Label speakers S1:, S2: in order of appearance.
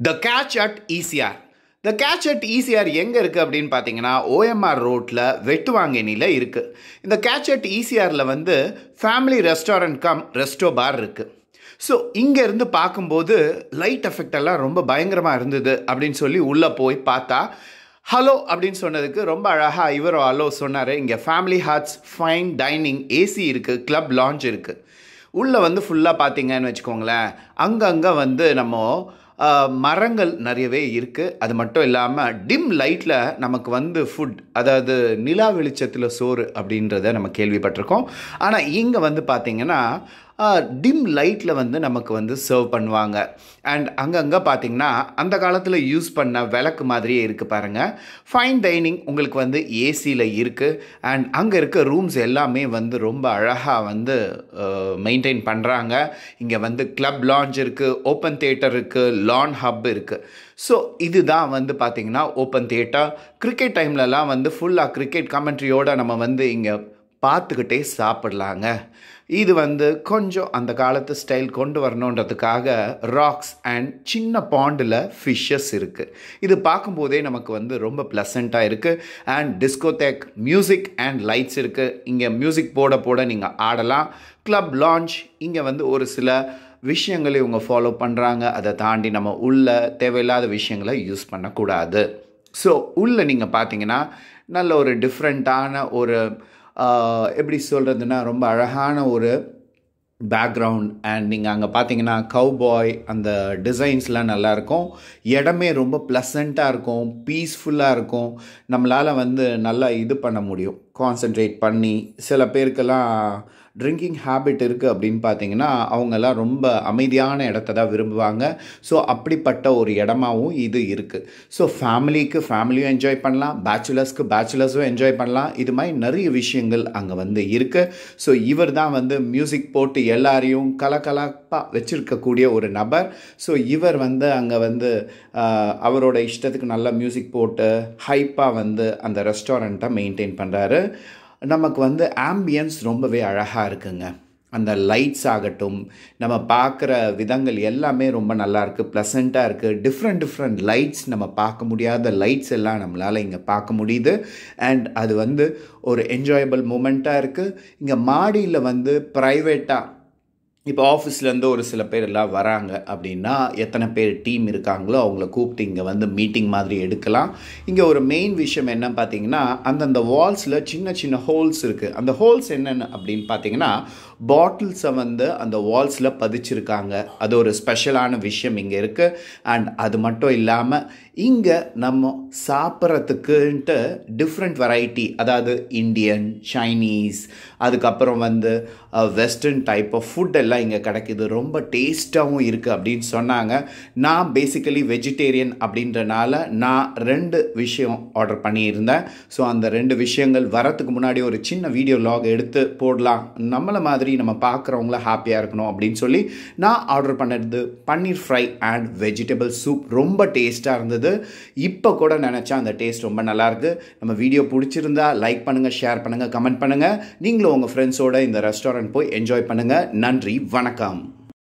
S1: The catch at ECR the catch at ECR எங்கே இருக்குது அப்படின்னு பார்த்தீங்கன்னா ஓஎம்ஆர் ரோட்டில் வெட்டுவாங்கேனியில் இருக்குது இந்த கேட்ச் அட் ஈசிஆரில் வந்து family restaurant cum resto bar இருக்குது ஸோ இங்கேருந்து பார்க்கும்போது லைட் எஃபெக்ட் எல்லாம் ரொம்ப பயங்கரமாக இருந்தது அப்படின்னு சொல்லி உள்ளே போய் பார்த்தா ஹலோ அப்படின்னு சொன்னதுக்கு ரொம்ப அழகாக இவரோ ஹலோ சொன்னார். இங்கே family hearts fine dining AC இருக்குது கிளப் லான்ச் இருக்குது உள்ளே வந்து ஃபுல்லாக பார்த்தீங்கன்னு வச்சுக்கோங்களேன். அங்கங்கே வந்து நம்ம மரங்கள் நிறையவே இருக்குது அது மட்டும் இல்லாமல் டிம் லைட்டில் நமக்கு வந்து ஃபுட் அதாவது நிலா வெளிச்சத்தில் சோறு அப்படின்றத நம்ம கேள்விப்பட்டிருக்கோம். ஆனால் இங்கே வந்து பார்த்திங்கன்னா டிம் லைட்டில் வந்து நமக்கு வந்து சர்வ் பண்ணுவாங்க. அண்ட் அங்கங்கே பார்த்தீங்கன்னா அந்த காலத்தில் யூஸ் பண்ண விளக்கு மாதிரியே இருக்குது பாருங்கள் ஃபைன் டைனிங் உங்களுக்கு வந்து ஏசியில் இருக்குது அண்ட் அங்கே இருக்க ரூம்ஸ் எல்லாமே வந்து ரொம்ப அழகாக வந்து மெயின்டைன் பண்ணுறாங்க இங்கே வந்து கிளப் லான்ச் இருக்குது ஓப்பன் தேட்டர் இருக்குது லான் ஹப் இருக்குது ஸோ இதுதான் வந்து பார்த்திங்கன்னா ஓப்பன் தியேட்டர் கிரிக்கெட் டைம்லலாம் வந்து ஃபுல்லாக கிரிக்கெட் கமெண்ட்ரியோடு நம்ம வந்து இங்கே பார்த்துக்கிட்டே சாப்பிட்லாங்க. இது வந்து கொஞ்சம் அந்த காலத்து ஸ்டைல் கொண்டு வரணுன்றதுக்காக ராக்ஸ் அண்ட் சின்ன பாண்டில் ஃபிஷ்ஷஸ் இருக்குது இது பார்க்கும்போதே நமக்கு வந்து ரொம்ப ப்ளசண்ட்டாக இருக்குது and discotheque music and lights இருக்குது இங்கே மியூசிக் போட போட நீங்கள் ஆடலாம். க்ளப் லான்ச் இங்கே வந்து ஒரு சில விஷயங்களை இவங்க ஃபாலோ பண்ணுறாங்க அதை தாண்டி நம்ம உள்ள தேவையில்லாத விஷயங்களை யூஸ் பண்ணக்கூடாது. ஸோ உள்ளே நீங்கள் பார்த்தீங்கன்னா நல்ல ஒரு டிஃப்ரெண்ட்டான ஒரு எப்படி சொல்கிறதுனா ரொம்ப அழகான ஒரு பேக்ரவுண்ட் அண்ட் நீங்கள் அங்கே பார்த்தீங்கன்னா கவ்பாய் அந்த டிசைன்ஸ்லாம் நல்லாயிருக்கும். இடமே ரொம்ப ப்ளசண்ட்டாக இருக்கும் பீஸ்ஃபுல்லாக இருக்கும். நம்மளால் வந்து நல்லா இது பண்ண முடியும். கான்சென்ட்ரேட் பண்ணி சில பேருக்கெல்லாம் ட்ரிங்கிங் ஹேபிட் இருக்குது அப்படின்னு பார்த்தீங்கன்னா அவங்கெல்லாம் ரொம்ப அமைதியான இடத்த தான் விரும்புவாங்க. ஸோ அப்படிப்பட்ட ஒரு இடமாவும் இது இருக்குது ஸோ ஃபேமிலிக்கு ஃபேமிலியும் என்ஜாய் பண்ணலாம் பேச்சுலர்ஸ்க்கு பேச்சுலர்ஸும் என்ஜாய் பண்ணலாம். இது மாதிரி நிறைய விஷயங்கள் அங்கே வந்து இருக்குது ஸோ இவர் தான் வந்து மியூசிக் போட்டு எல்லாரையும் கலகலப்பாக வச்சுருக்கக்கூடிய ஒரு நபர். ஸோ இவர் வந்து அங்கே வந்து அவரோட இஷ்டத்துக்கு நல்ல மியூசிக் போட்டு ஹைப்பாக வந்து அந்த ரெஸ்டாரண்ட்டை மெயின்டைன் பண்ணுறாரு நமக்கு வந்து ஆம்பியன்ஸ் ரொம்பவே அழகாக இருக்குங்க. அந்த லைட்ஸ் ஆகட்டும் நம்ம பார்க்குற விதங்கள் எல்லாமே ரொம்ப நல்லா இருக்குது ப்ளசண்ட்டாக இருக்குது டிஃப்ரெண்ட் டிஃப்ரெண்ட் லைட்ஸ் நம்ம பார்க்க முடியாத லைட்ஸ் எல்லாம் நம்மளால் இங்கே பார்க்க முடியுது. அண்ட் அது வந்து ஒரு என்ஜாயபிள் மூமெண்ட்டாக இருக்குது இங்கே மாடியில் வந்து ப்ரைவேட்டாக இப்போ ஆஃபீஸ்லேருந்து ஒரு சில பேர் எல்லாம் வராங்க அப்படின்னா எத்தனை பேர் டீம் இருக்காங்களோ அவங்கள கூப்பிட்டு இங்கே வந்து மீட்டிங் மாதிரி எடுக்கலாம். இங்கே ஒரு மெயின் விஷயம் என்ன பார்த்தீங்கன்னா அந்தந்த வால்ஸில் சின்ன சின்ன ஹோல்ஸ் இருக்குது அந்த ஹோல்ஸ் என்னென்ன அப்படின்னு பார்த்தீங்கன்னா பாட்டில்ஸை வந்து அந்த வால்ஸில் பதிச்சிருக்காங்க. அது ஒரு ஸ்பெஷலான விஷயம் இங்கே இருக்குது அண்ட் அது மட்டும் இல்லாமல் இங்கே நம்ம சாப்பிட்றதுக்குன்ட்டு டிஃப்ரெண்ட் வெரைட்டி அதாவது இந்தியன் சைனீஸ் அதுக்கப்புறம் வந்து வெஸ்டர்ன் டைப் ஆஃப் ஃபுட் எல்லாம் இங்கே கிடைக்குது. ரொம்ப டேஸ்ட்டாகவும் இருக்குது அப்படின்னு சொன்னாங்க. நான் பேசிக்கலி வெஜிடேரியன் அப்படின்றனால நான் ரெண்டு விஷயம் ஆர்டர் பண்ணியிருந்தேன். ஸோ அந்த ரெண்டு விஷயங்கள் வரத்துக்கு முன்னாடி ஒரு சின்ன வீடியோ லாக் எடுத்து போடலாம். நம்மளை மாதிரி நம்ம பார்க்குறவங்கள ஹாப்பியாக இருக்கணும் அப்படின்னு சொல்லி நான் ஆர்டர் பண்ணது paneer fry and vegetable soup ரொம்ப டேஸ்ட்டாக இருந்தது. இப்போ கூட நினச்சா அந்த டேஸ்ட் ரொம்ப நல்லாயிருக்கு நம்ம வீடியோ பிடிச்சிருந்தா லைக் பண்ணுங்கள் ஷேர் பண்ணுங்கள் கமெண்ட் பண்ணுங்கள் நீங்களும் உங்கள் ஃப்ரெண்ட்ஸோட இந்த ரெஸ்டாரண்ட் போய் என்ஜாய் பண்ணுங்கள் நன்றி. வணக்கம்